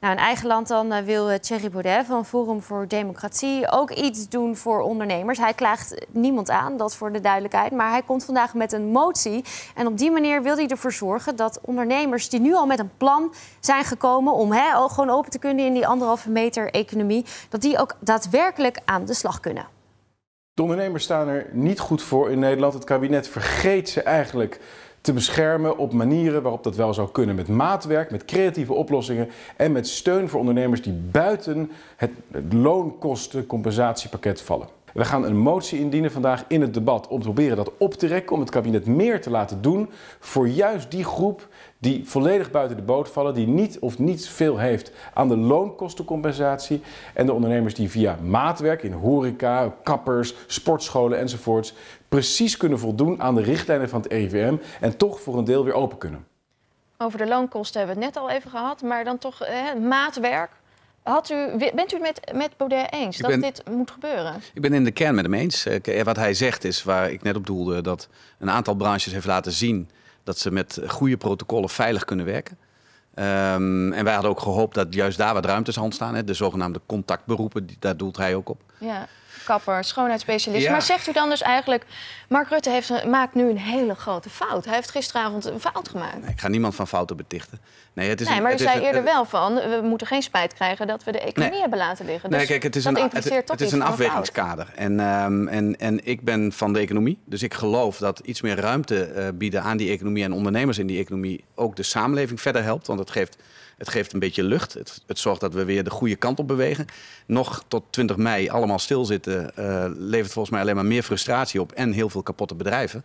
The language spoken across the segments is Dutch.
Nou, in eigen land dan uh, wil eh, Thierry Baudet van Forum voor Democratie ook iets doen voor ondernemers. Hij klaagt niemand aan, dat voor de duidelijkheid. Maar hij komt vandaag met een motie. En op die manier wil hij ervoor zorgen dat ondernemers die nu al met een plan zijn gekomen om gewoon open te kunnen in die anderhalve meter economie, dat die ook daadwerkelijk aan de slag kunnen. De ondernemers staan er niet goed voor in Nederland. Het kabinet vergeet ze eigenlijk te beschermen op manieren waarop dat wel zou kunnen. Met maatwerk, met creatieve oplossingen en met steun voor ondernemers die buiten het loonkostencompensatiepakket vallen. We gaan een motie indienen vandaag in het debat om te proberen dat op te rekken, om het kabinet meer te laten doen voor juist die groep die volledig buiten de boot vallen, die niet of niet veel heeft aan de loonkostencompensatie en de ondernemers die via maatwerk in horeca, kappers, sportscholen enzovoorts precies kunnen voldoen aan de richtlijnen van het RIVM en toch voor een deel weer open kunnen. Over de loonkosten hebben we het net al even gehad, maar dan toch maatwerk. Had u, bent u het met, met Baudet eens dat dit moet gebeuren? Ik ben in de kern met hem eens. Eh, wat hij zegt is waar ik net op doelde, dat een aantal branches heeft laten zien dat ze met goede protocollen veilig kunnen werken. Um, en wij hadden ook gehoopt dat juist daar wat ruimtes aan staan. Hè, de zogenaamde contactberoepen, die, daar doelt hij ook op. Ja kapper, schoonheidsspecialist. Maar zegt u dan dus eigenlijk, Mark Rutte heeft, maakt nu een hele grote fout. Hij heeft gisteravond een fout gemaakt. Nee, ik ga niemand van fouten betichten. Nee, het is nee maar u zei eerder wel van, we moeten geen spijt krijgen dat we de economie hebben laten liggen. Dus nee, kijk, het is een, het, het is een afwegingskader. En, um, en, en ik ben van de economie, dus ik geloof dat iets meer ruimte uh, bieden aan die economie en ondernemers in die economie ook de samenleving verder helpt. Want het geeft het geeft een beetje lucht. Het, het, zorgt dat we weer de goede kant op bewegen. Nog tot 20 mei allemaal stilzitten uh, levert volgens mij alleen maar meer frustratie op en heel veel kapotte bedrijven.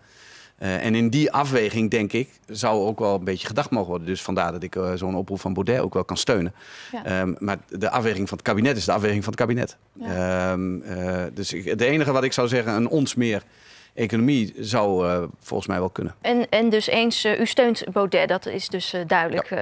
Uh, en in die afweging, denk ik, zou ook wel een beetje gedacht mogen worden. Dus vandaar dat ik uh, zo'n oproep van Baudet ook wel kan steunen. Ja. Um, maar de afweging van het kabinet is de afweging van het kabinet. Ja. Um, uh, dus ik, het enige wat ik zou zeggen, een ons meer economie zou volgens mij wel kunnen. En, en dus eens, u steunt Baudet, dat is dus duidelijk. Ja.